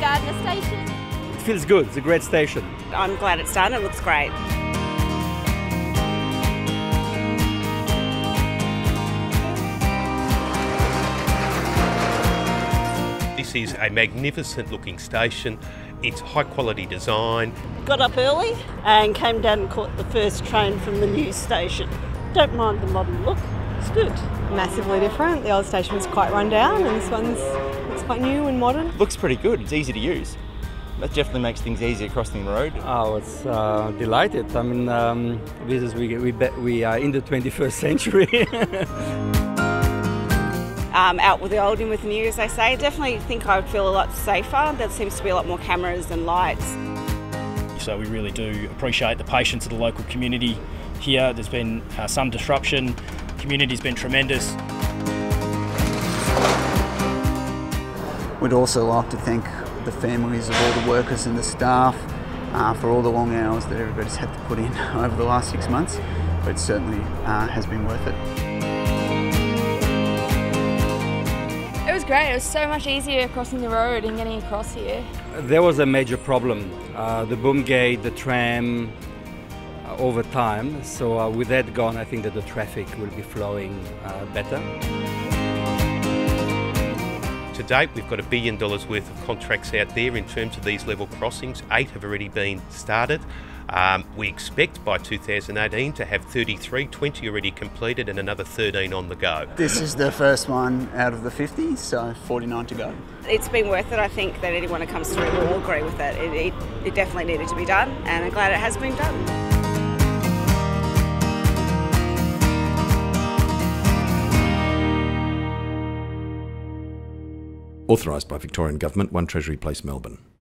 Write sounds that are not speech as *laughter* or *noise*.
Gardiner Station. It feels good. It's a great station. I'm glad it's done. It looks great. This is a magnificent looking station. It's high quality design. Got up early and came down and caught the first train from the new station. Don't mind the modern look, it's good. Massively different. The old station was quite run down and this one's looks quite new and modern. Looks pretty good, it's easy to use. That definitely makes things easier crossing the road. I was uh, delighted. I mean, um, this is we we be, we are in the 21st century. *laughs* Um, out with the old, in with the new, as they say. Definitely think I would feel a lot safer. There seems to be a lot more cameras and lights. So we really do appreciate the patience of the local community here. There's been uh, some disruption. Community's been tremendous. We'd also like to thank the families of all the workers and the staff uh, for all the long hours that everybody's had to put in *laughs* over the last six months, but it certainly uh, has been worth it. It was great. It was so much easier crossing the road and getting across here. there was a major problem. Uh, the boom gate, the tram, uh, over time. So uh, with that gone, I think that the traffic will be flowing uh, better. To date, we've got a billion dollars worth of contracts out there in terms of these level crossings. Eight have already been started. Um, we expect by 2018 to have 33, 20 already completed, and another 13 on the go. This is the first one out of the 50, so 49 to go. It's been worth it. I think that anyone who comes through will agree with it. It, it. it definitely needed to be done, and I'm glad it has been done. Authorised by Victorian Government, 1 Treasury Place, Melbourne.